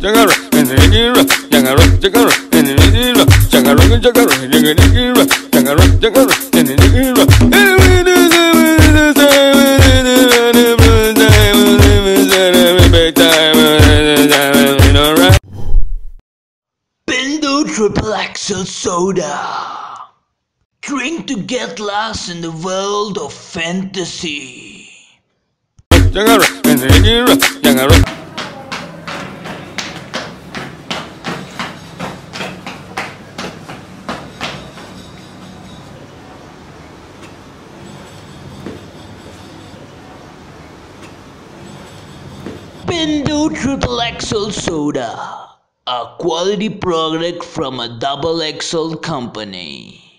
jagara nigiri jagara jagara nigiri jagara jagara nigiri jagara jagara nigiri Bindhu Triple XL Soda. Drink to get lost in the world of fantasy. Bindhu Triple XL Soda. A quality product from a double XL company.